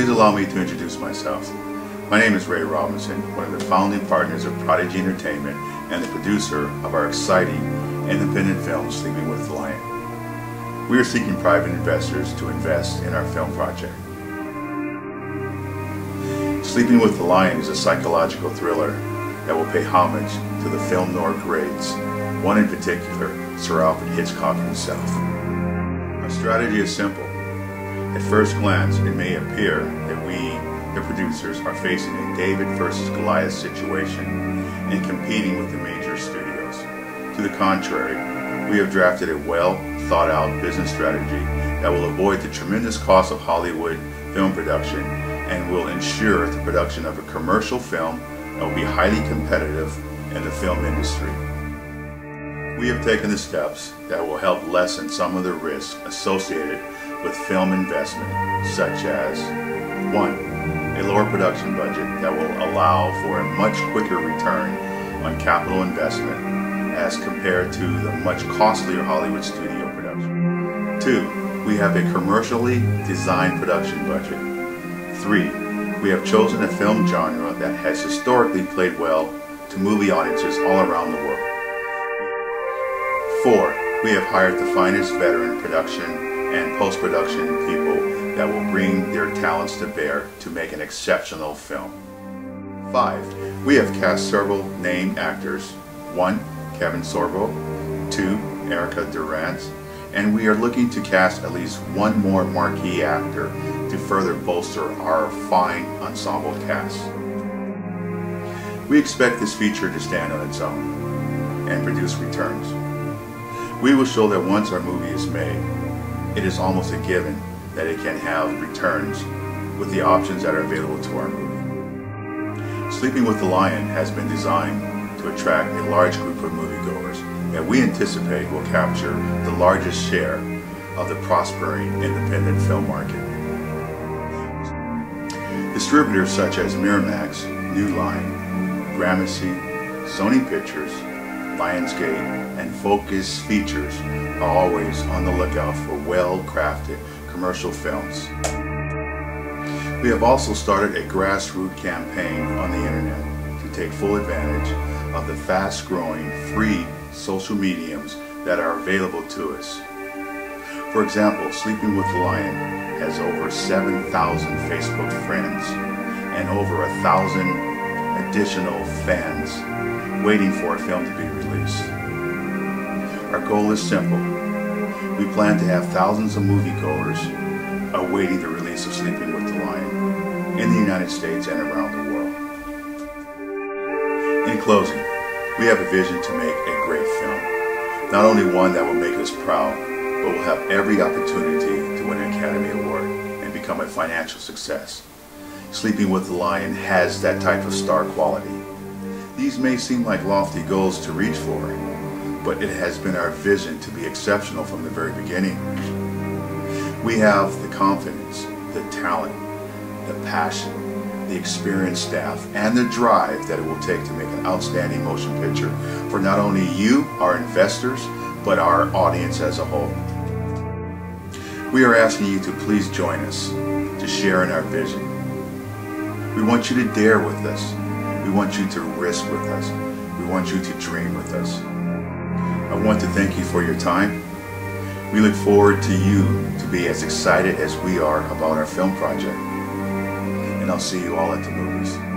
allow me to introduce myself. My name is Ray Robinson, one of the founding partners of Prodigy Entertainment and the producer of our exciting independent film Sleeping with the Lion. We are seeking private investors to invest in our film project. Sleeping with the Lion is a psychological thriller that will pay homage to the film noir greats, one in particular, Sir Alfred Hitchcock himself. Our strategy is simple. At first glance, it may appear that we, the producers, are facing a David versus Goliath situation and competing with the major studios. To the contrary, we have drafted a well thought out business strategy that will avoid the tremendous cost of Hollywood film production and will ensure the production of a commercial film that will be highly competitive in the film industry. We have taken the steps that will help lessen some of the risks associated with film investment, such as 1. A lower production budget that will allow for a much quicker return on capital investment as compared to the much costlier Hollywood studio production. 2. We have a commercially designed production budget 3. We have chosen a film genre that has historically played well to movie audiences all around the world. 4. We have hired the finest veteran production and post-production people that will bring their talents to bear to make an exceptional film. 5. We have cast several named actors. 1. Kevin Sorbo 2. Erica Durance and we are looking to cast at least one more marquee actor to further bolster our fine ensemble cast. We expect this feature to stand on its own and produce returns. We will show that once our movie is made, it is almost a given that it can have returns with the options that are available to our movie. Sleeping with the Lion has been designed to attract a large group of moviegoers that we anticipate will capture the largest share of the prospering independent film market. Distributors such as Miramax, New Line, Gramercy, Sony Pictures, Lionsgate, and Focus Features are always on the lookout for well-crafted commercial films. We have also started a grassroots campaign on the internet to take full advantage of the fast-growing free social mediums that are available to us. For example, Sleeping with the Lion has over 7,000 Facebook friends and over a thousand additional fans waiting for a film to be released. Our goal is simple. We plan to have thousands of moviegoers awaiting the release of Sleeping with the Lion in the United States and around the world. In closing, we have a vision to make a great film. Not only one that will make us proud, but will have every opportunity to win an Academy Award and become a financial success. Sleeping with the Lion has that type of star quality. These may seem like lofty goals to reach for, but it has been our vision to be exceptional from the very beginning. We have the confidence, the talent, the passion, the experienced staff, and the drive that it will take to make an outstanding motion picture for not only you, our investors, but our audience as a whole. We are asking you to please join us to share in our vision. We want you to dare with us. We want you to risk with us. We want you to dream with us. I want to thank you for your time. We look forward to you to be as excited as we are about our film project. And I'll see you all at the movies.